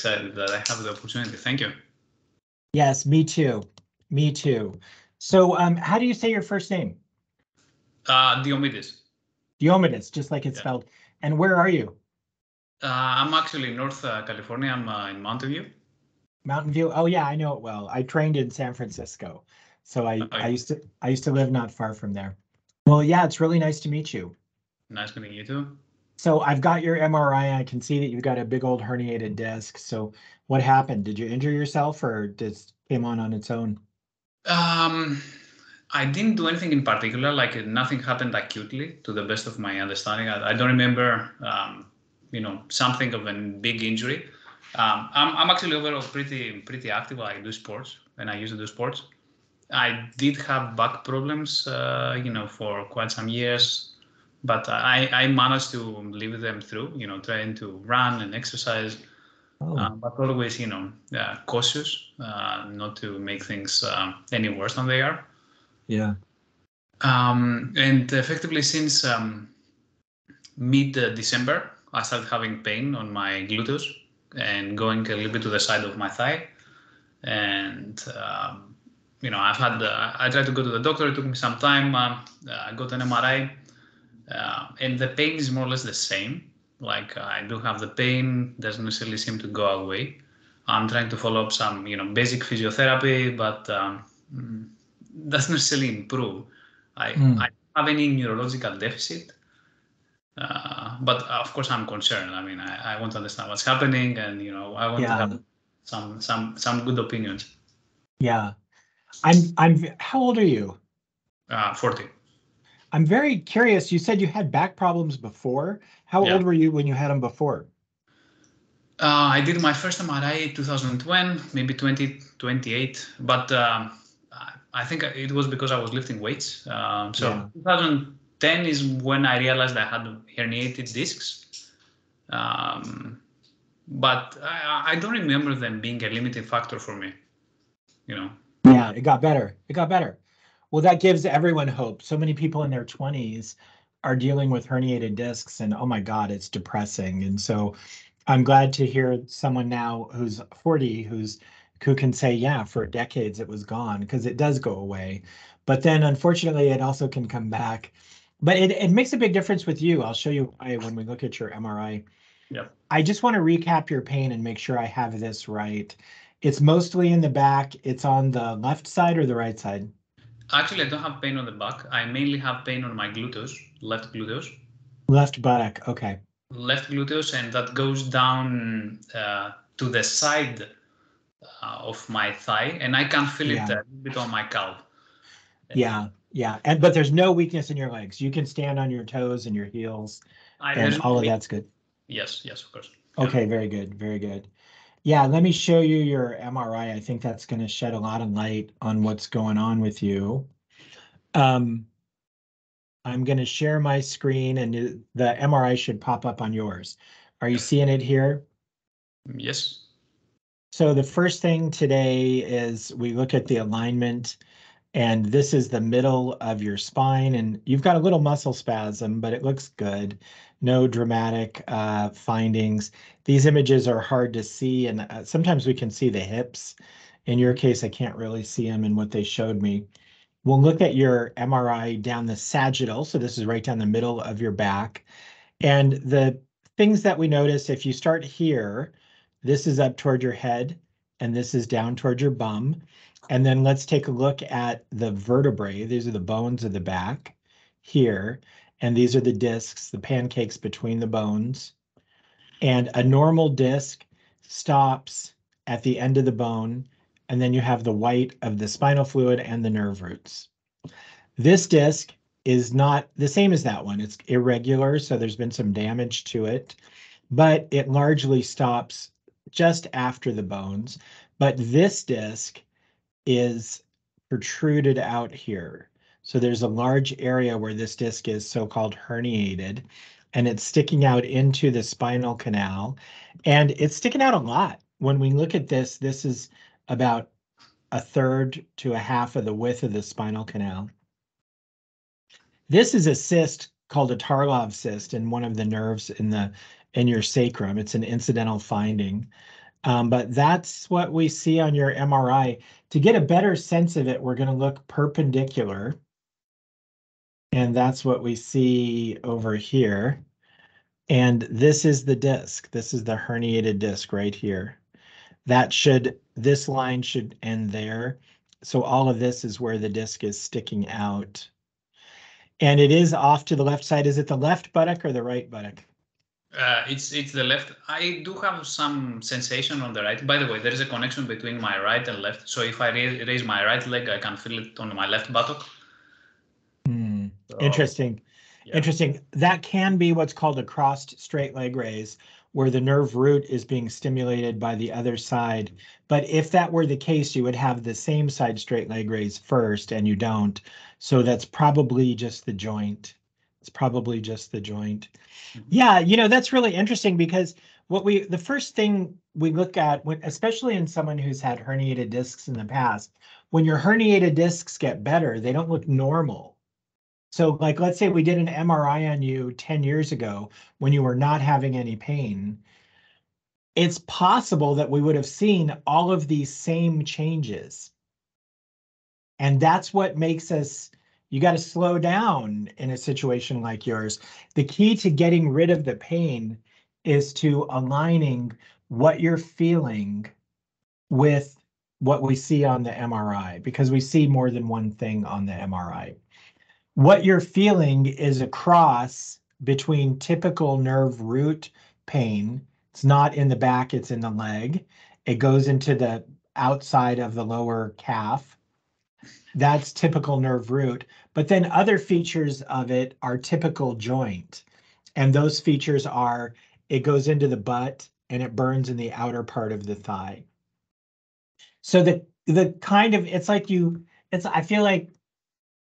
excited that I have the opportunity. Thank you. Yes, me too. Me too. So um, how do you say your first name? Uh, Diomedes. Diomedes, just like it's Yeah. spelled. And where are you? Uh, I'm actually in North uh, California. I'm uh, in Mountain View. Mountain View? Oh yeah, I know it well. I trained in San Francisco. So I, I used to I used to live not far from there. Well, yeah, it's really nice to meet you. Nice meeting you too. So I've got your MRI. I can see that you've got a big old herniated disc. So what happened? Did you injure yourself or this came on on its own? Um, I didn't do anything in particular. Like uh, nothing happened acutely, to the best of my understanding. I, I don't remember, um, you know, something of a big injury. Um, I'm, I'm actually overall pretty pretty active. I do sports and I used to do sports. I did have back problems, uh, you know, for quite some years, but I, I managed to live them through. You know, trying to run and exercise. Oh, Um, but always, you know, uh, cautious, uh, not to make things uh, any worse than they are. yeah. Um, and effectively, since um, mid uh, December, I started having pain on my gluteus and going a little bit to the side of my thigh. And um, you know, I've had uh, I tried to go to the doctor. It took me some time. Um, uh, I got an MRI, uh, and the pain is more or less the same. Like I do have the pain, doesn't necessarily seem to go away. I'm trying to follow up some, you know, basic physiotherapy, but um, mm, doesn't necessarily improve. I, Mm. I don't have any neurological deficit, uh, but of course I'm concerned. I mean, I, I want to understand what's happening, and you know, I want Yeah. to have some some some good opinions. Yeah. I'm I'm how old are you? Uh, Forty. I'm very curious. You said you had back problems before. How Yeah. old were you when you had them before? Uh, I did my first MRI 2010, maybe 2028, but um, I- I think it was because I was lifting weights. Um, so Yeah. 2010 is when I realized I had herniated discs. Um, but I, I don't remember them being a limiting factor for me. You know, Yeah, it got better. It got better. Well, that gives everyone hope. So many people in their 20s are dealing with herniated discs, and oh my God, it's depressing. And so I'm glad to hear someone now who's 40 who's who can say, yeah, for decades it was gone because it does go away. But then unfortunately, it also can come back. But it, it makes a big difference with you. I'll show you why when we look at your MRI. Yep. I just want to recap your pain and make sure I have this right. It's mostly in the back. It's on the left side or the right side? Actually, I don't have pain on the back. I mainly have pain on my gluteus, left gluteus. Left buttock. Okay. left gluteus and that goes down uh, to the side uh, of my thigh and I can feel it a little bit on my calf. Yeah. Yeah. And but there's no weakness in your legs. You can stand on your toes and your heels, I, and all of that's good. Yes, yes, of course. Yeah. Okay. Very good. Very good. Yeah. Let me show you your MRI. I think that's going to shed a lot of light on what's going on with you. Um, I'm going to share my screen and the MRI should pop up on yours. Are you seeing it here? Yes. So the first thing today is we look at the alignment and this is the middle of your spine and you've got a little muscle spasm, but it looks good. No dramatic uh, findings. These images are hard to see and uh, sometimes we can see the hips. In your case, I can't really see them in what they showed me. We'll look at your MRI down the sagittal. So this is right down the middle of your back. And the things that we notice, if you start here, this is up toward your head and this is down toward your bum. And then let's take a look at the vertebrae. These are the bones of the back here. And these are the discs, the pancakes between the bones. And a normal disc stops at the end of the bone. And then you have the white of the spinal fluid and the nerve roots. This disc is not the same as that one. It's irregular, so there's been some damage to it, but it largely stops just after the bones. But this disc is protruded out here. So there's a large area where this disc is so-called herniated and it's sticking out into the spinal canal and it's sticking out a lot. When we look at this, this is about a third to a half of the width of the spinal canal. This is a cyst called a Tarlov cyst in one of the nerves in the in your sacrum. It's an incidental finding. Um, but that's what we see on your MRI. To get a better sense of it, we're going to look perpendicular. And that's what we see over here. And this is the disc. This is the herniated disc right here. That should, this line should end there. So all of this is where the disc is sticking out. And it is off to the left side. Is it the left buttock or the right buttock? Uh, it's it's the left. I do have some sensation on the right. By the way, there is a connection between my right and left. So if I raise, raise my right leg, I can feel it on my left buttock. Hmm. So, Interesting. Yeah. Interesting. That can be what's called a crossed straight leg raise, where the nerve root is being stimulated by the other side. But if that were the case, you would have the same side straight leg raise first, and you don't. So that's probably just the joint. It's probably just the joint. Mm-hmm. Yeah, you know, that's really interesting because what we the first thing we look at when especially in someone who's had herniated discs in the past, when your herniated discs get better, they don't look normal. So like let's say we did an MRI on you 10 years ago when you were not having any pain. It's possible that we would have seen all of these same changes. And that's what makes us you got to slow down in a situation like yours. The key to getting rid of the pain is to aligning what you're feeling with what we see on the MRI because we see more than one thing on the MRI. What you're feeling is a cross between typical nerve root pain. It's not in the back, it's in the leg. It goes into the outside of the lower calf that's typical nerve root. But then other features of it are typical joint. And those features are it goes into the butt and it burns in the outer part of the thigh. So the the kind of it's like you it's I feel like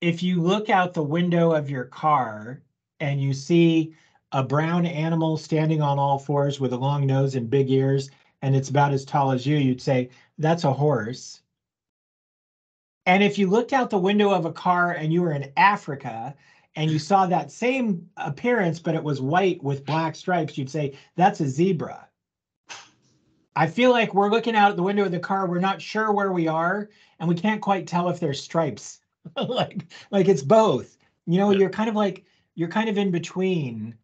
if you look out the window of your car and you see a brown animal standing on all fours with a long nose and big ears and it's about as tall as you, you'd say that's a horse. And if you looked out the window of a car and you were in Africa and you saw that same appearance, but it was white with black stripes, you'd say, that's a zebra. I feel like we're looking out the window of the car, we're not sure where we are, and we can't quite tell if there's stripes. like, like it's both. You know, you're kind of like you're kind of in between.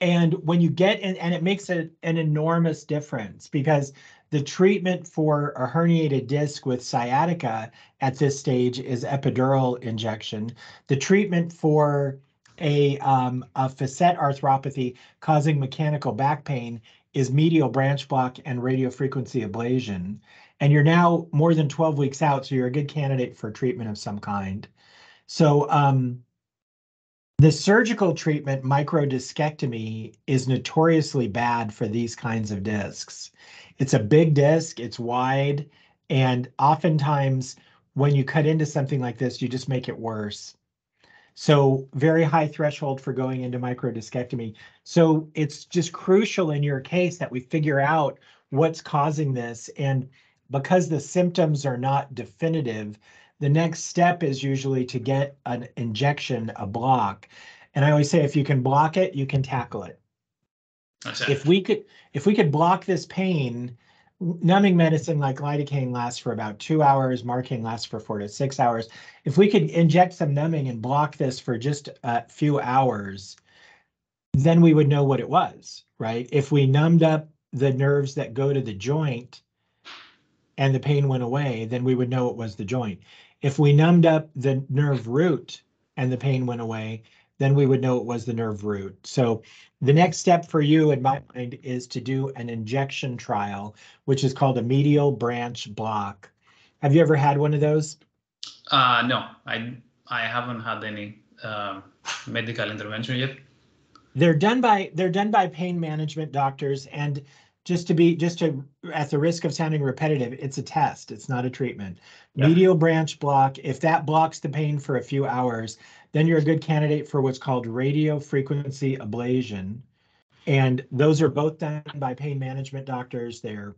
And when you get in, and it makes a, an enormous difference because the treatment for a herniated disc with sciatica at this stage is epidural injection. The treatment for a, um, a facet arthropathy causing mechanical back pain is medial branch block and radiofrequency ablation. And you're now more than 12 weeks out, so you're a good candidate for treatment of some kind. So um, the surgical treatment, microdiscectomy, is notoriously bad for these kinds of discs. It's a big disc, it's wide, and oftentimes when you cut into something like this, you just make it worse. So very high threshold for going into microdiscectomy. So it's just crucial in your case that we figure out what's causing this. And because the symptoms are not definitive, the next step is usually to get an injection, a block. And I always say, if you can block it, you can tackle it. If we could, if we could block this pain, numbing medicine like lidocaine lasts for about two hours, Marcaine lasts for four to six hours. If we could inject some numbing and block this for just a few hours, then we would know what it was, right? If we numbed up the nerves that go to the joint and the pain went away, then we would know it was the joint. If we numbed up the nerve root and the pain went away, then we would know it was the nerve root. So the next step for you in my mind is to do an injection trial, which is called a medial branch block. Have you ever had one of those? Uh, no, I I haven't had any uh, medical intervention yet. They're done by they're done by pain management doctors, and just to be just to at the risk of sounding repetitive, it's a test. It's not a treatment. Yeah. Medial branch block. If that blocks the pain for a few hours, then you're a good candidate for what's called radio frequency ablation. And those are both done by pain management doctors. They're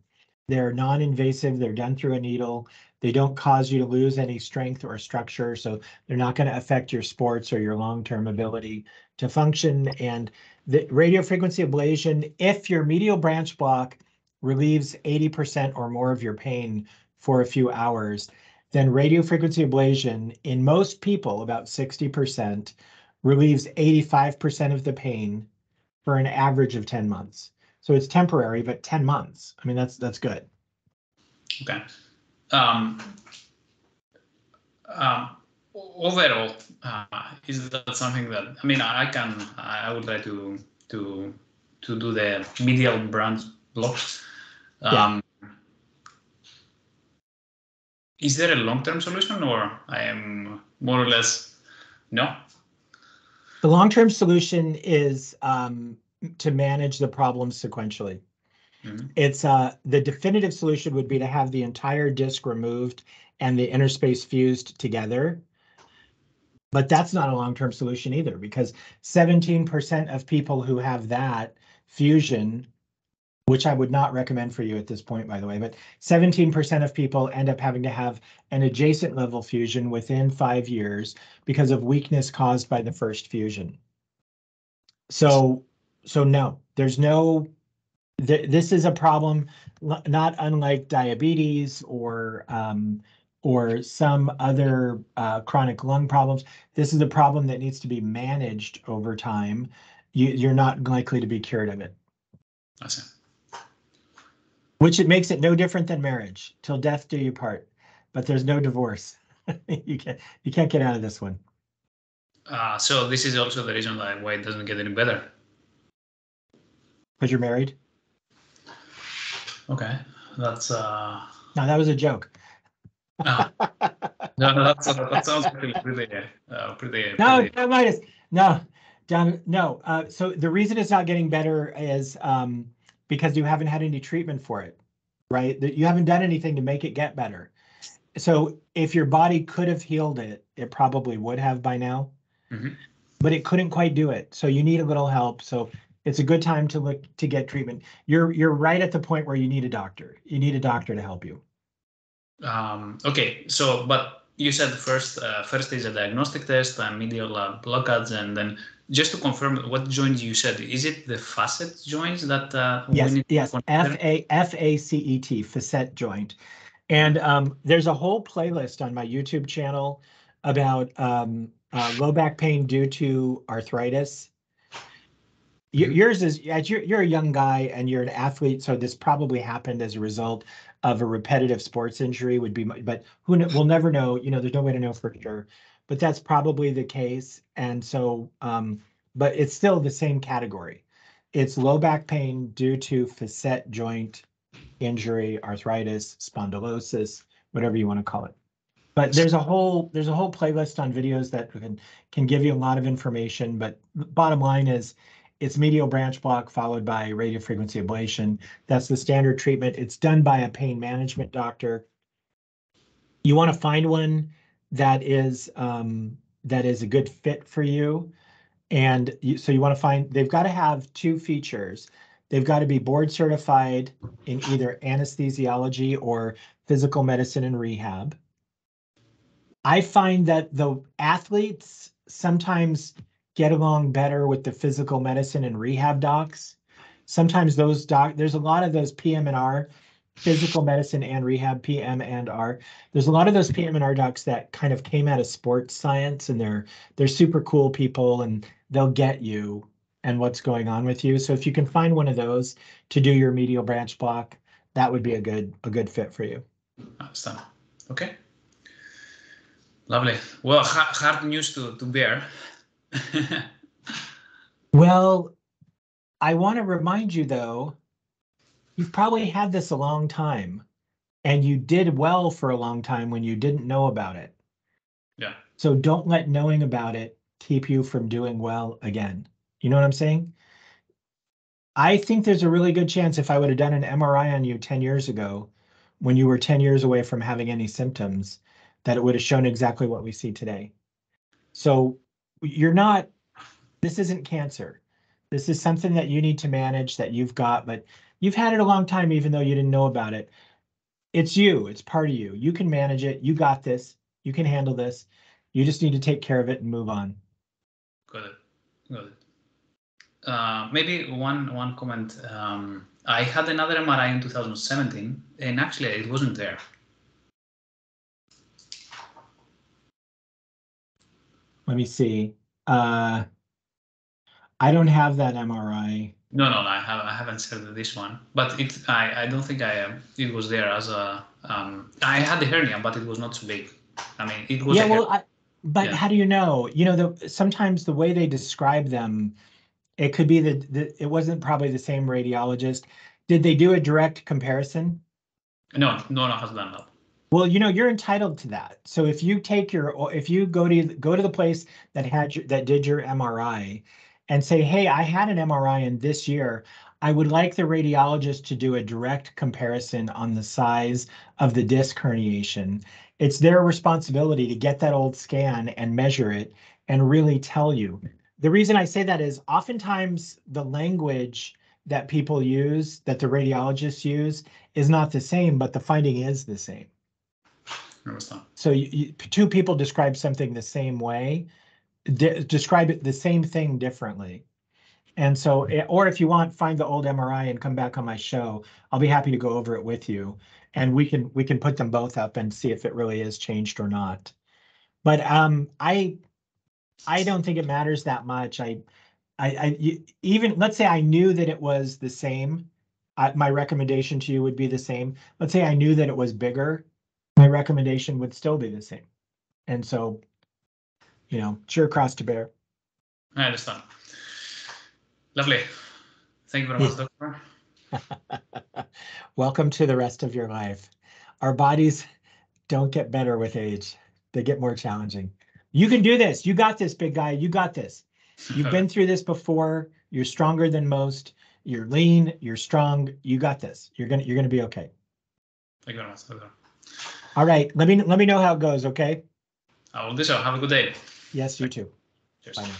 they're non-invasive, they're done through a needle. They don't cause you to lose any strength or structure, so they're not going to affect your sports or your long-term ability to function. And the radio frequency ablation, if your medial branch block relieves 80% or more of your pain for a few hours, then radiofrequency ablation in most people, about 60%, relieves 85% of the pain for an average of 10 months. So it's temporary, but 10 months. I mean, that's that's good. Okay. Um, um, overall, uh, is that something that I mean I can I would like to to to do the medial branch blocks. Um, yeah. Is there a long-term solution, or I am more or less no? The long-term solution is um, to manage the problems sequentially. Mm-hmm. It's uh, the definitive solution would be to have the entire disk removed and the interspace fused together. But that's not a long-term solution either because 17% of people who have that fusion, which I would not recommend for you at this point, by the way, but 17% of people end up having to have an adjacent level fusion within five years because of weakness caused by the first fusion. So, so no, there's no, th this is a problem not unlike diabetes or um, or some other uh, chronic lung problems. This is a problem that needs to be managed over time. You, you're not likely to be cured of it. Awesome. Which it makes it no different than marriage. Till death do you part. But there's no divorce. you can't you can't get out of this one. Uh, so this is also the reason why it doesn't get any better. Because you're married. Okay, that's. uh No, that was a joke. no, no, that's, that sounds pretty, pretty, uh, pretty. No, pretty... no, Midas. No, John, no. Uh, so the reason it's not getting better is um, because you haven't had any treatment for it, right? That you haven't done anything to make it get better. So if your body could have healed it, it probably would have by now, mm-hmm. but it couldn't quite do it. So you need a little help. So it's a good time to look to get treatment. You're you're right at the point where you need a doctor. You need a doctor to help you. Um, okay, so but you said first uh, first is a diagnostic test and medial uh, blockades, and then just to confirm what joints you said, is it the facet joints that uh, yes, yes, F A F A C E T facet joint, and um, there's a whole playlist on my YouTube channel about um, uh, low back pain due to arthritis. Mm-hmm. Yours is you're you're a young guy and you're an athlete, so this probably happened as a result of a repetitive sports injury would be, but who we'll never know. You know, there's no way to know for sure, but that's probably the case. And so, um, but it's still the same category. It's low back pain due to facet joint injury, arthritis, spondylosis, whatever you want to call it. But there's a whole there's a whole playlist on videos that can can give you a lot of information. But the bottom line is it's medial branch block followed by radiofrequency ablation. That's the standard treatment. It's done by a pain management doctor. You want to find one that is um, that is a good fit for you. And you, so you want to find, they've got to have two features. They've got to be board certified in either anesthesiology or physical medicine and rehab. I find that the athletes sometimes get along better with the physical medicine and rehab docs. Sometimes those doc, there's a lot of those PM and R, physical medicine and rehab, PM and R. There's a lot of those PM and R docs that kind of came out of sports science and they're they're super cool people and they'll get you and what's going on with you. So if you can find one of those to do your medial branch block, that would be a good a good fit for you. Awesome. Okay. Lovely. Well, hard news to, to bear. well, I want to remind you though, you've probably had this a long time and you did well for a long time when you didn't know about it. Yeah. So don't let knowing about it keep you from doing well again. You know what I'm saying? I think there's a really good chance if I would have done an MRI on you 10 years ago, when you were 10 years away from having any symptoms, that it would have shown exactly what we see today. So you're not, this isn't cancer. This is something that you need to manage that you've got, but you've had it a long time, even though you didn't know about it. It's you, it's part of you. You can manage it. You got this. You can handle this. You just need to take care of it and move on. Got it. Got it. Uh, maybe one one comment. Um, I had another MRI in 2017, and actually it wasn't there. Let me see. Uh, I don't have that MRI. No, no, I have I haven't said this one, but it I, I don't think I um, it was there as a um I had the hernia, but it was not so big. I mean, it was Yeah, well, I, but Yeah. how do you know? You know, the, sometimes the way they describe them, it could be that, that it wasn't probably the same radiologist. Did they do a direct comparison? no, no, no has done that. Well, you know, you're entitled to that. So if you take your, if you go to, go to the place that had your, that did your MRI and say, hey, I had an MRI in this year, I would like the radiologist to do a direct comparison on the size of the disc herniation. It's their responsibility to get that old scan and measure it and really tell you. The reason I say that is oftentimes the language that people use, that the radiologists use, is not the same, but the finding is the same. I understand. So you, you, two people describe something the same way, de- describe it the same thing differently. And so, eh, or if you want, find the old MRI and come back on my show. I'll be happy to go over it with you, and we can we can put them both up and see if it really is changed or not. But um, I I don't think it matters that much. I I, I even let's say I knew that it was the same. I, my recommendation to you would be the same. Let's say I knew that it was bigger my recommendation would still be the same. And so, you know, it's your cross to bear. I understand. Lovely. Thank you very much, doctor. Welcome to the rest of your life. Our bodies don't get better with age. They get more challenging. You can do this. You got this, big guy. You got this. You've been through this before. You're stronger than most. You're lean, you're strong. You got this. You're going to you're going to be okay. Thank you very much. All right. Let me let me know how it goes, okay? I will do so. Have a good day. Yes, you too. Cheers. Bye now.